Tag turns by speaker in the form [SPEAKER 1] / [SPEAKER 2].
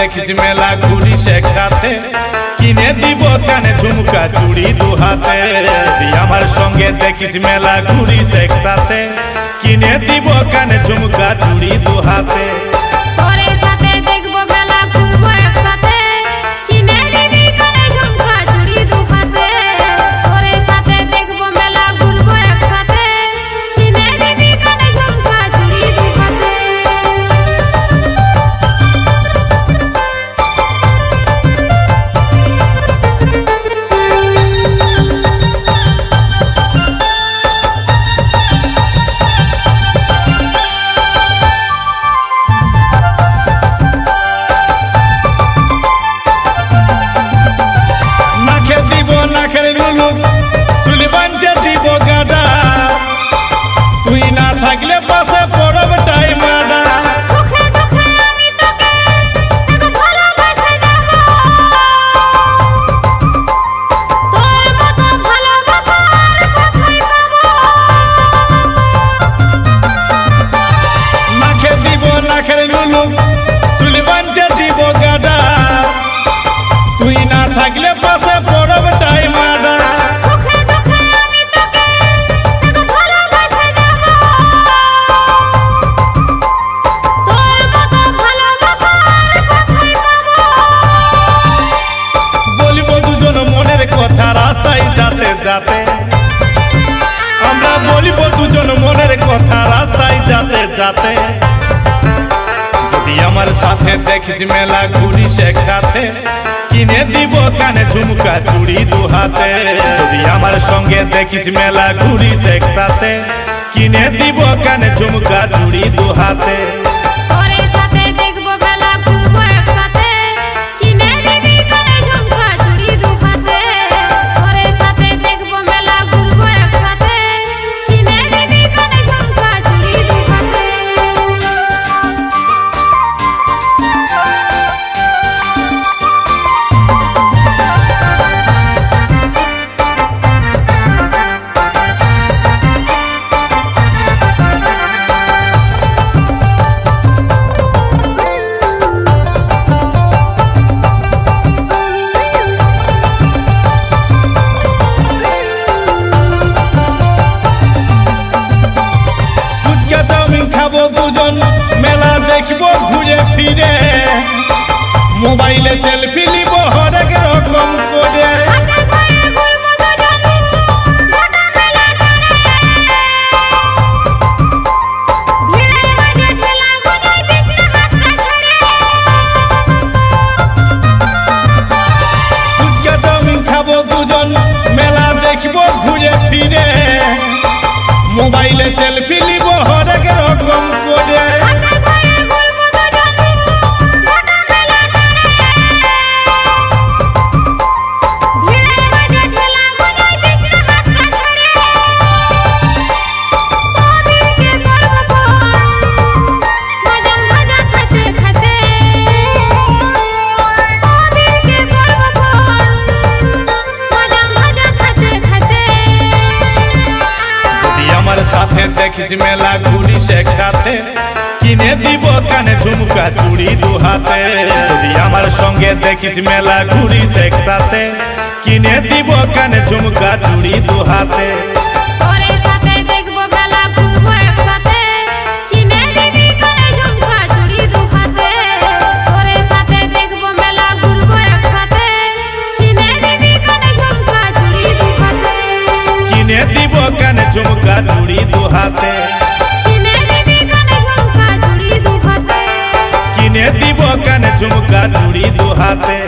[SPEAKER 1] দেখিস মেলা ঘুরিস একসাথে। কিনে দিব কানে ঝুমকা চুড়ি দু হাতে আমার সঙ্গে দেখিস মেলা ঘুরিস একসাথে। কিনে দিব কানে ঝুমকা চুড়ি দু হাতে থাকলে পাশে পড়ব টাইমাডা বলিব দুজন মনের কথা রাস্তায় যাতে যাতে। আমরা বলিব দুজন মনের কথা রাস্তায় যাতে যাতে। যদি আমার সাথে দেখিস মেলা ঘুরিস একসাথে কিনে দিব কানে ঝুমকা চুড়ি দু হাতে যদি আমার সঙ্গে দেখিস মেলা ঘুরিস একসাথে, কিনে দিব কানে ঝুমকা চুড়ি দু হাতে খাব মেলা দেখব ঘুরে ফিরে। মোবাইলে সেলফি নিব হরেক রকম আমার সাথে দেখিস মেলা ঘুরিস একসাথে। কিনে দিব কানে ঝুমকা চুড়ি দু হাতে যদি আমার সঙ্গে দেখিস মেলা ঘুরিস একসাথে, কিনে দিব কানে ঝুমকা চুড়ি দু হাতে কিনে দিব কানে ঝুমকা চুড়ি দু হাতে
[SPEAKER 2] কিনে দিবি কানে ঝুমকা চুড়ি দুখাতে
[SPEAKER 1] কিনে দিব কানে ঝুমকা চুড়ি দু হাতে